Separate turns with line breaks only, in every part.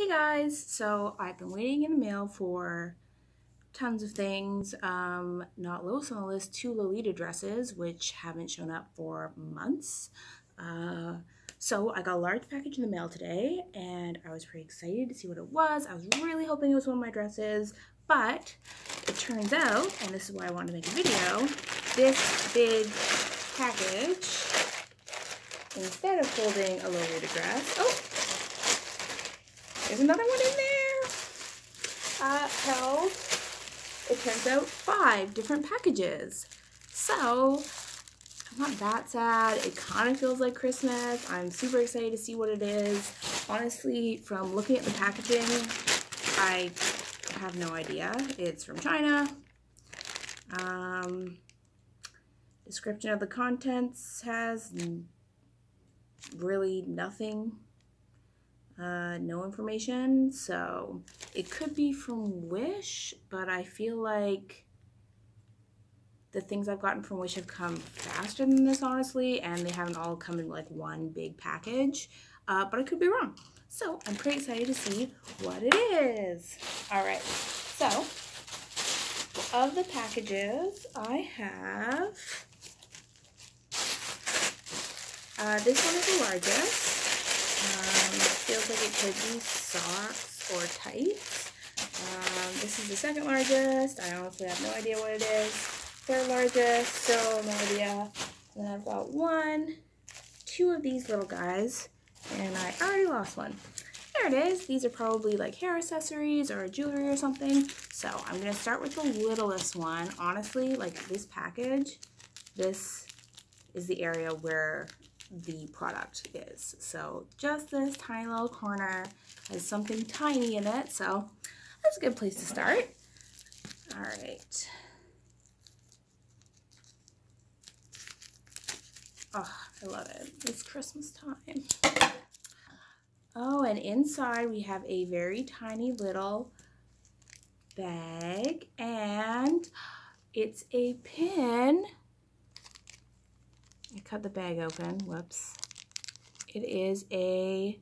Hey guys, so I've been waiting in the mail for tons of things. Um, not lowest on the list, two Lolita dresses, which haven't shown up for months. Uh, so I got a large package in the mail today, and I was pretty excited to see what it was. I was really hoping it was one of my dresses, but it turns out, and this is why I wanted to make a video, this big package, instead of holding a Lolita dress, oh, there's another one in there. Uh, held, it turns out, five different packages. So, I'm not that sad. It kind of feels like Christmas. I'm super excited to see what it is. Honestly, from looking at the packaging, I have no idea. It's from China. Um, description of the contents has really nothing uh, no information. So it could be from Wish, but I feel like the things I've gotten from Wish have come faster than this, honestly, and they haven't all come in like one big package. Uh, but I could be wrong. So I'm pretty excited to see what it is. All right, so of the packages, I have, uh, this one is the largest. Um, feels like it could be socks or tights. Um, this is the second largest. I honestly have no idea what it is. Third largest, still no idea. And then I've got one, two of these little guys, and I already lost one. There it is. These are probably like hair accessories or jewelry or something. So I'm going to start with the littlest one. Honestly, like this package, this is the area where the product is. So just this tiny little corner has something tiny in it. So that's a good place to start. All right. Oh, I love it. It's Christmas time. Oh, and inside we have a very tiny little bag and it's a pin I cut the bag open. Whoops. It is a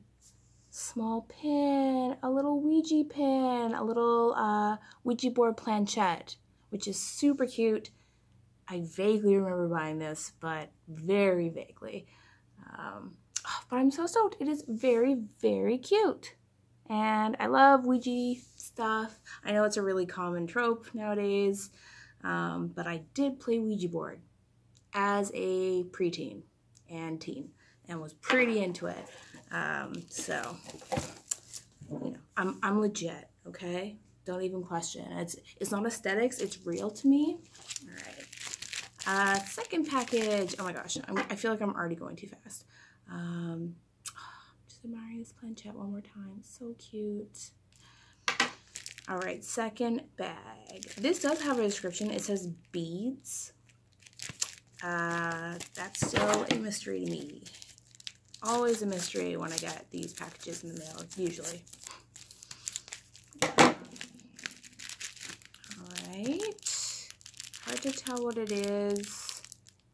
small pin, a little Ouija pin, a little uh, Ouija board planchette, which is super cute. I vaguely remember buying this, but very vaguely. Um, but I'm so stoked. It is very, very cute. And I love Ouija stuff. I know it's a really common trope nowadays, um, but I did play Ouija board as a preteen and teen and was pretty into it. Um, so, you know, I'm, I'm legit, okay? Don't even question. It's, it's not aesthetics, it's real to me. All right. Uh, second package. Oh my gosh, I'm, i feel like I'm already going too fast. Um, just admiring this planchette one more time. So cute. All right, second bag. This does have a description. It says beads. Uh, that's still a mystery to me. Always a mystery when I get these packages in the mail, usually. Alright. Hard to tell what it is.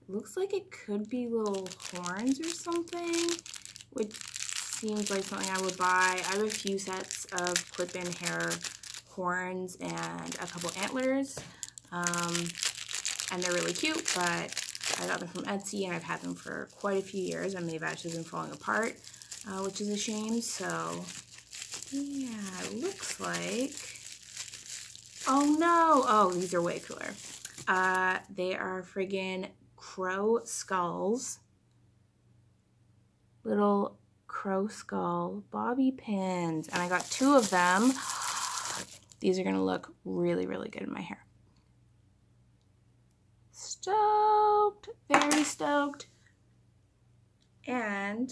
Looks like it could be little horns or something, which seems like something I would buy. I have a few sets of clip-in hair horns and a couple antlers. Um, and they're really cute, but I got them from Etsy and I've had them for quite a few years and they've actually been falling apart, uh, which is a shame. So, yeah, it looks like... Oh no! Oh, these are way cooler. Uh, they are friggin' crow skulls. Little crow skull bobby pins. And I got two of them. These are to look really, really good in my hair. Stoked, very stoked. And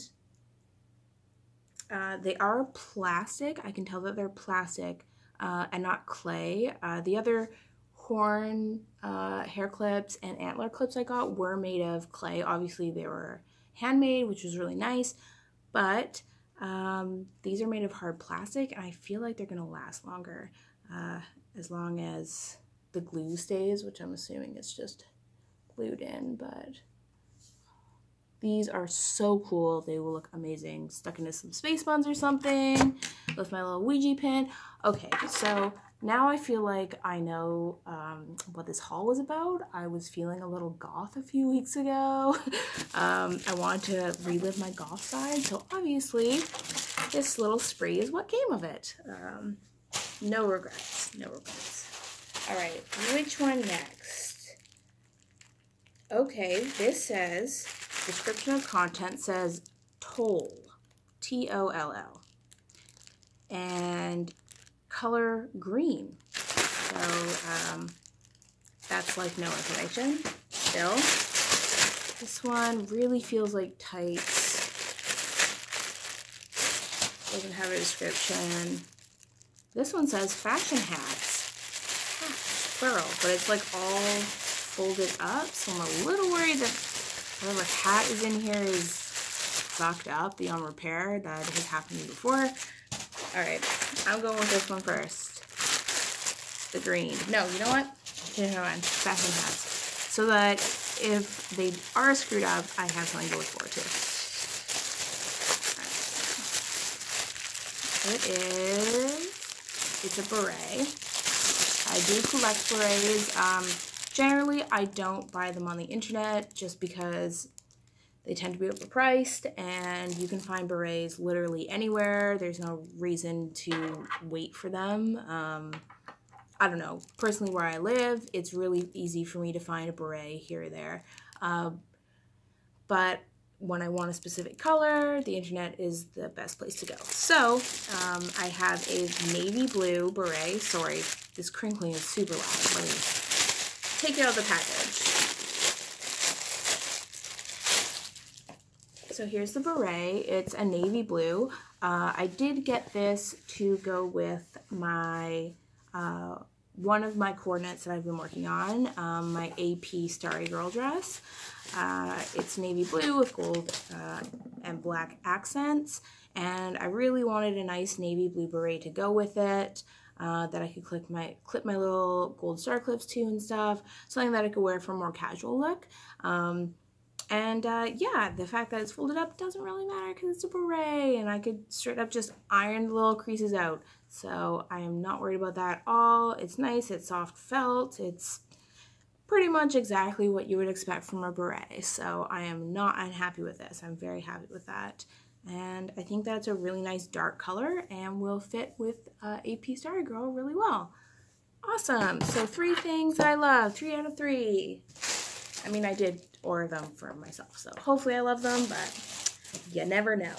uh, they are plastic. I can tell that they're plastic uh, and not clay. Uh, the other horn uh, hair clips and antler clips I got were made of clay. Obviously, they were handmade, which was really nice. But um, these are made of hard plastic, and I feel like they're going to last longer uh, as long as the glue stays, which I'm assuming is just glued in, but these are so cool. They will look amazing stuck into some space buns or something. with my little Ouija pin. Okay, so now I feel like I know um, what this haul was about. I was feeling a little goth a few weeks ago. um, I wanted to relive my goth side, so obviously this little spree is what came of it. Um, no regrets, no regrets. All right, which one next? Okay, this says, description of content says toll, T-O-L-L. And color green. So um, that's like no information still. This one really feels like tights. Doesn't have a description. This one says fashion hats. Hats, plural, but it's like all folded up. So I'm a little worried that whatever hat is in here is fucked up beyond repair. That has happened before. All right, I'm going with this one first. The green. No, you know what? Never mind. Fashion hats. So that if they are screwed up, I have something to look forward to. It is, it's a beret. I do collect berets. Um, generally, I don't buy them on the internet just because they tend to be overpriced and you can find berets literally anywhere. There's no reason to wait for them. Um, I don't know. Personally, where I live, it's really easy for me to find a beret here or there. Uh, but when I want a specific color, the internet is the best place to go. So um, I have a navy blue beret. Sorry, this crinkling is super loud. Take it out of the package. So here's the beret. It's a navy blue. Uh, I did get this to go with my uh, one of my coordinates that I've been working on, um, my AP Starry Girl dress. Uh, it's navy blue with gold uh, and black accents, and I really wanted a nice navy blue beret to go with it. Uh, that I could clip my clip my little gold star clips to and stuff. Something that I could wear for a more casual look. Um, and uh, yeah, the fact that it's folded up doesn't really matter because it's a beret and I could straight up just iron the little creases out. So I am not worried about that at all. It's nice, it's soft felt, it's pretty much exactly what you would expect from a beret. So I am not unhappy with this. I'm very happy with that. And I think that's a really nice dark color and will fit with uh, AP Starry Girl really well. Awesome. So three things I love. Three out of three. I mean, I did order them for myself. So hopefully I love them, but you never know.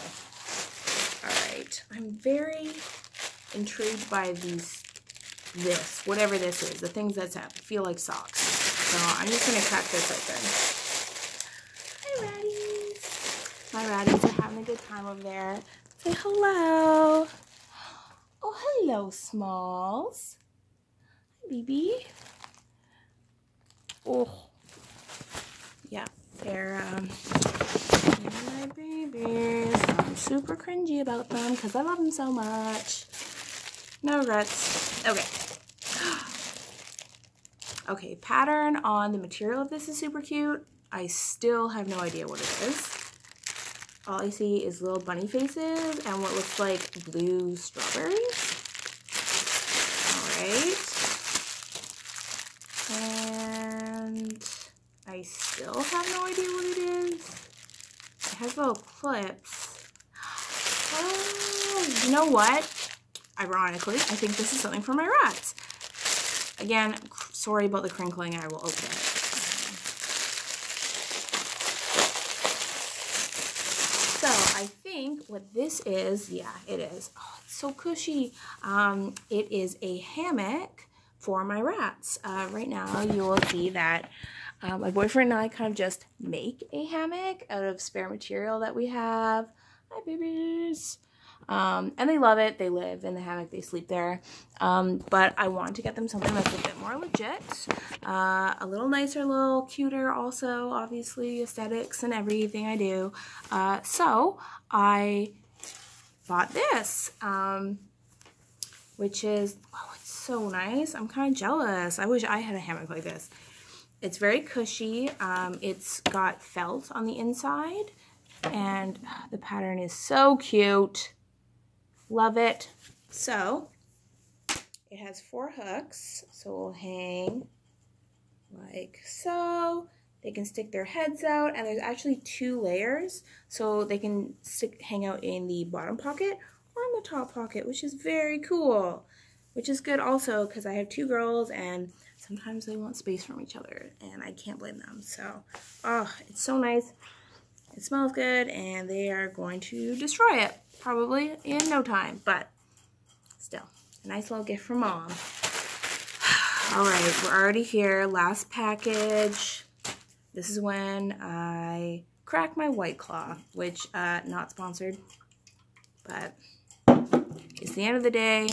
All right. I'm very intrigued by these, this, whatever this is, the things that feel like socks. So I'm just going to crack this open. Hi, ratties. My ratties are good time over there. Say hello. Oh, hello, Smalls. Hi, baby. Oh, yeah, they're, um, my babies. I'm super cringy about them because I love them so much. No regrets. Okay. Okay, pattern on the material of this is super cute. I still have no idea what it is. All I see is little bunny faces and what looks like blue strawberries. All right. And I still have no idea what it is. It has little clips. Oh, you know what? Ironically, I think this is something for my rats. Again, sorry about the crinkling. I will open it. So I think what this is, yeah, it is. Oh, it's so cushy. Um, it is a hammock for my rats. Uh, right now, you will see that um, my boyfriend and I kind of just make a hammock out of spare material that we have. Hi, babies. Um, and they love it. They live in the hammock. They sleep there. Um, but I want to get them something that's a bit more legit. Uh, a little nicer, a little cuter also, obviously, aesthetics and everything I do. Uh, so I bought this, um, which is, oh, it's so nice. I'm kind of jealous. I wish I had a hammock like this. It's very cushy. Um, it's got felt on the inside and the pattern is so cute. Love it. So, it has four hooks. So we'll hang like so. They can stick their heads out and there's actually two layers. So they can stick, hang out in the bottom pocket or in the top pocket, which is very cool. Which is good also because I have two girls and sometimes they want space from each other and I can't blame them. So, oh, it's so nice. It smells good and they are going to destroy it probably in no time, but still, a nice little gift from mom. All right, we're already here. Last package. This is when I crack my White Claw, which, uh, not sponsored, but it's the end of the day.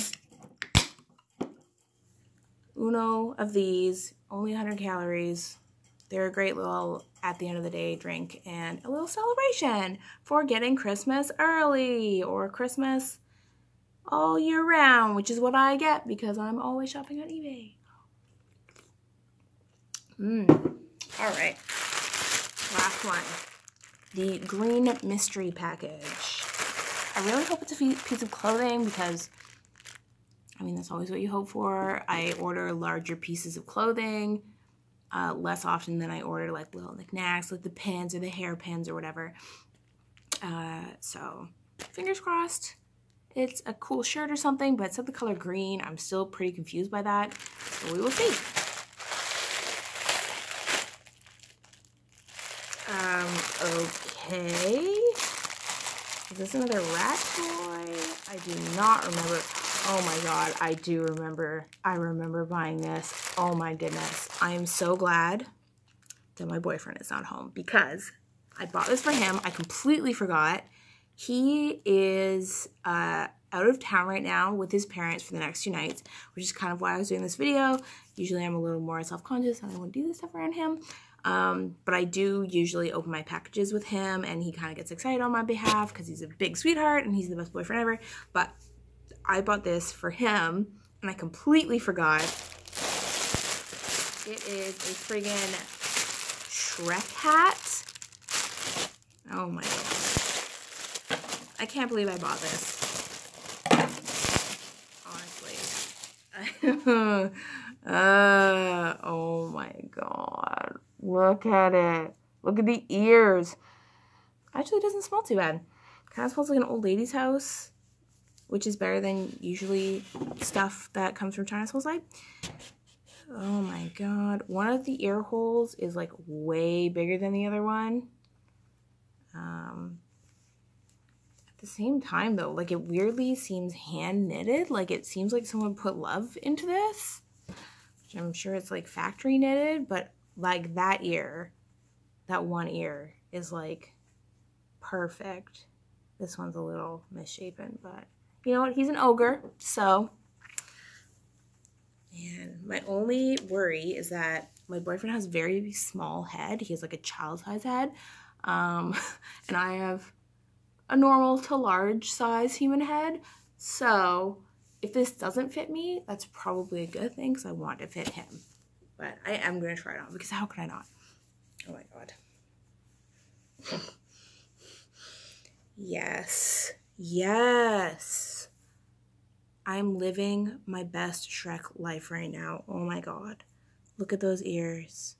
Uno of these, only 100 calories. They're a great little, at the end of the day, drink and a little celebration for getting Christmas early or Christmas all year round, which is what I get because I'm always shopping on eBay. Mmm. All right. Last one. The green mystery package. I really hope it's a piece of clothing because I mean, that's always what you hope for. I order larger pieces of clothing uh, less often than I order like little knickknacks, like the pins or the hair pins or whatever. Uh, so, fingers crossed. It's a cool shirt or something, but it's of the color green. I'm still pretty confused by that. So we will see. Um, okay. Is this another rat toy? I do not remember. Oh my god, I do remember. I remember buying this. Oh my goodness. I am so glad that my boyfriend is not home because I bought this for him. I completely forgot. He is uh, out of town right now with his parents for the next two nights, which is kind of why I was doing this video. Usually I'm a little more self-conscious and I wouldn't do this stuff around him. Um, but I do usually open my packages with him and he kind of gets excited on my behalf because he's a big sweetheart and he's the best boyfriend ever. But I bought this for him and I completely forgot. It is a friggin' Shrek hat. Oh my god. I can't believe I bought this. Honestly. uh, oh my god. Look at it. Look at the ears. Actually, it doesn't smell too bad. Kind of smells like an old lady's house which is better than usually stuff that comes from China Smells Like. Oh my god. One of the ear holes is like way bigger than the other one. Um, at the same time though, like it weirdly seems hand knitted. Like it seems like someone put love into this. Which I'm sure it's like factory knitted, but like that ear, that one ear is like perfect. This one's a little misshapen, but you know what? He's an ogre, so. And my only worry is that my boyfriend has very small head. He has like a child size head. Um, and I have a normal to large size human head. So if this doesn't fit me, that's probably a good thing because I want to fit him. But I am going to try it on because how could I not? Oh my god. yes. Yes. I'm living my best Shrek life right now. Oh my god. Look at those ears.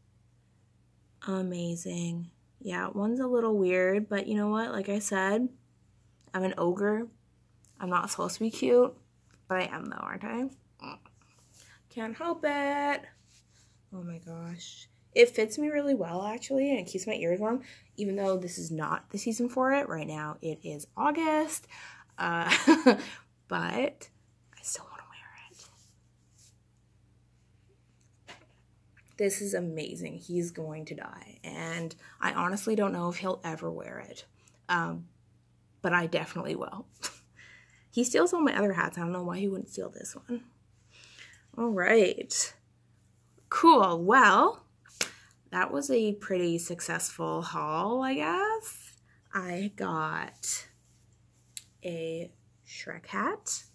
Amazing. Yeah, one's a little weird, but you know what? Like I said, I'm an ogre. I'm not supposed to be cute, but I am though, aren't I? Can't help it. Oh my gosh. It fits me really well actually and it keeps my ears warm even though this is not the season for it. Right now it is August. Uh, but I still want to wear it. This is amazing. He's going to die. And I honestly don't know if he'll ever wear it. Um, but I definitely will. he steals all my other hats. I don't know why he wouldn't steal this one. All right. Cool. Well, that was a pretty successful haul, I guess. I got a Shrek hat.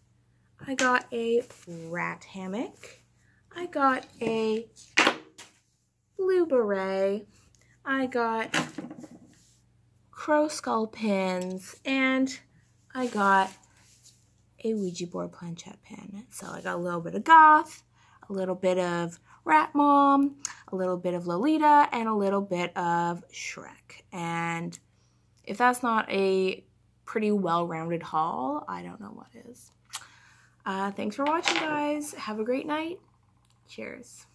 I got a rat hammock. I got a blue beret. I got crow skull pins. And I got a Ouija board planchette pin. So I got a little bit of goth, a little bit of Rat Mom, a little bit of Lolita, and a little bit of Shrek. And if that's not a pretty well-rounded haul, I don't know what is. Uh, thanks for watching, guys. Have a great night. Cheers.